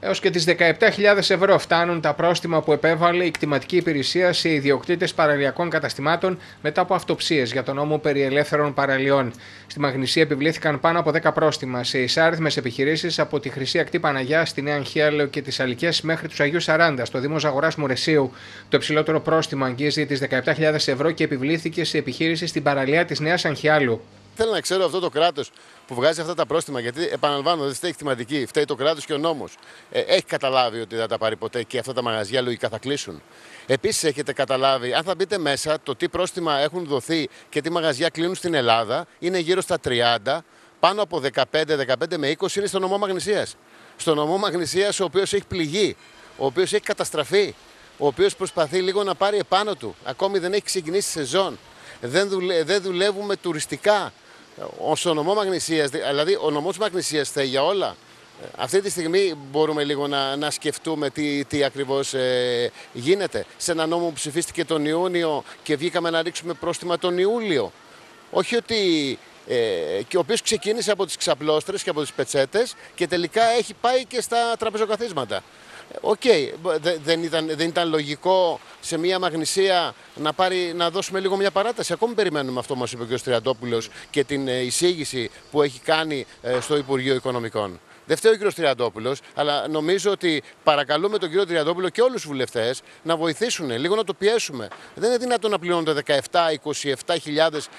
Έως και τις 17.000 ευρώ φτάνουν τα πρόστιμα που επέβαλε η κτηματική υπηρεσία σε ιδιοκτήτες παραλιακών καταστημάτων μετά από αυτοψίες για τον νόμο περί ελεύθερων παραλιών. Στη Μαγνησία επιβλήθηκαν πάνω από 10 πρόστιμα σε εισάριθμες επιχειρήσεις από τη Χρυσή Ακτή Παναγιά στη Νέα Αγχέλαιο και τις Αλικές μέχρι τους Αγίους 40 στο Δήμος Ζαγορά Μουρεσίου. Το υψηλότερο πρόστιμο αγγίζει τις 17.000 ευρώ και επιβλήθηκε σε επιχείρηση στην παραλία της Νέας Αγχιάλου. Θέλω να ξέρω αυτό το κράτος που βγάζει αυτά τα πρόστιμα, γιατί επαναλαμβάνω, δεν φταίει κτηματική, φταίει το κράτος και ο νόμος. Ε, έχει καταλάβει ότι δεν τα πάρει ποτέ και αυτά τα μαγαζιά λογικά θα κλείσουν. Επίσης, έχετε καταλάβει, αν θα μπείτε μέσα, το τι πρόστιμα έχουν δοθεί και τι μαγαζιά κλείνουν στην Ελλάδα είναι γύρω στα 30, πάνω από 15, 15 με 20 είναι στο νομό Μαγνησίας. Στο νομό Μαγνησίας, ο οποίος έχει πληγεί, ο οποίος έχει καταστραφεί, ο οποίος προσπαθεί λίγο να πάρει επάνω του. Ακόμη δεν έχει ξεκινήσει σεζόν. Δεν, δουλε, δεν δουλεύουμε τουριστικά. Ο νομό Μαγνησίας, δηλαδή ο νομός Μαγνησίας θέλει για όλα. Αυτή τη στιγμή μπορούμε λίγο να, να σκεφτούμε τι, τι ακριβώς ε, γίνεται. Σε ένα νόμο που ψηφίστηκε τον Ιούνιο και βγήκαμε να ρίξουμε πρόστιμα τον Ιούλιο. Όχι ότι ε, και ο οποίος ξεκίνησε από τις ξαπλώστρες και από τις πετσέτες και τελικά έχει πάει και στα τραπεζοκαθίσματα. OK, okay, δεν, ήταν, δεν ήταν λογικό σε μια μαγνησία να, πάρει, να δώσουμε λίγο μια παράταση. Ακόμη περιμένουμε αυτό μας είπε ο κ. Τριαντόπουλος και την ε, εισήγηση που έχει κάνει ε, στο Υπουργείο Οικονομικών. Δεν φταίει ο κ. Τριαντόπουλο, αλλά νομίζω ότι παρακαλούμε τον κ. Τριαντόπουλο και όλους τους βουλευτές να βοηθήσουν, λίγο να το πιέσουμε. Δεν είναι δυνατόν να πληρώνονται 17-27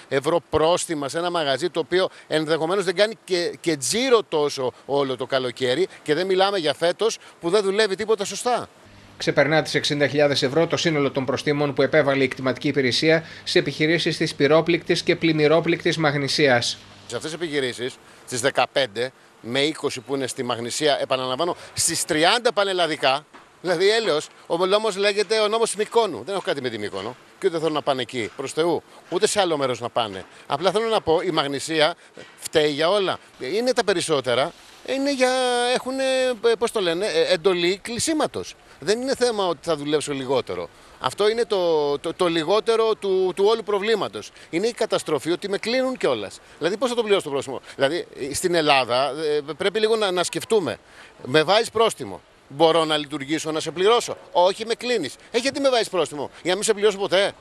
ευρώ πρόστιμα σε ένα μαγαζί το οποίο ενδεχομένως δεν κάνει και, και τζίρο τόσο όλο το καλοκαίρι και δεν μιλάμε για φέτος που δεν δουλεύει τίποτα σωστά ξεπερνά τις 60.000 ευρώ το σύνολο των προστήμων που επέβαλε η κτηματική υπηρεσία σε επιχειρήσεις της πυρόπληκτης και πλημμυρόπληκτης Μαγνησίας. Σε αυτές τις επιχειρήσεις, στις 15, με 20 που είναι στη Μαγνησία, επαναλαμβάνω, στις 30 πανελλαδικά. Δηλαδή, έλεος, ο νόμος λέγεται ο νόμος Μικόνου. Δεν έχω κάτι με τη Μικόνο και ούτε θέλω να πάνε εκεί, προς Θεού, ούτε σε άλλο μέρος να πάνε. Απλά θέλω να πω, η Μαγνησία φταίει για όλα. Είναι τα περισσότερα, είναι για, έχουν, πώς το λένε, ε, εντολή κλεισίματος. Δεν είναι θέμα ότι θα δουλέψω λιγότερο. Αυτό είναι το, το, το λιγότερο του, του όλου προβλήματος. Είναι η καταστροφή ότι με κλείνουν κιόλας. Δηλαδή, πώς θα το πληρώσω το πρόστιμο. Δηλαδή, στην Ελλάδα ε, πρέπει λίγο να, να σκεφτούμε. Με βάζεις πρόστιμο. Μπορώ να λειτουργήσω, να σε πληρώσω. Όχι, με κλείνεις. Ε, γιατί με βάζεις πρόστιμο, για να μην σε πληρώσω ποτέ.